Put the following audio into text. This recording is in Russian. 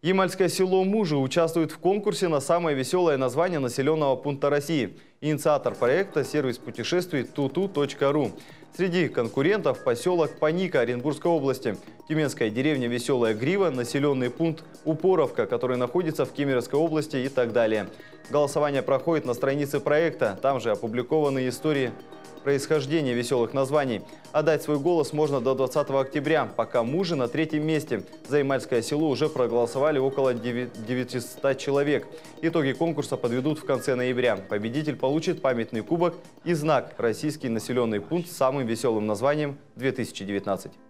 Ямальское село Мужи участвует в конкурсе на самое веселое название населенного пункта России. Инициатор проекта – сервис путешествий tutu.ru. Среди конкурентов поселок Паника Оренбургской области, Тюменская деревня Веселая Грива, населенный пункт Упоровка, который находится в Кемеровской области и так далее. Голосование проходит на странице проекта, там же опубликованы истории происхождения веселых названий. Отдать свой голос можно до 20 октября, пока мужи на третьем месте. За Ямальское село уже проголосовали около 900 человек. Итоги конкурса подведут в конце ноября. Победитель получит памятный кубок и знак «Российский населенный пункт» с самым веселым названием 2019.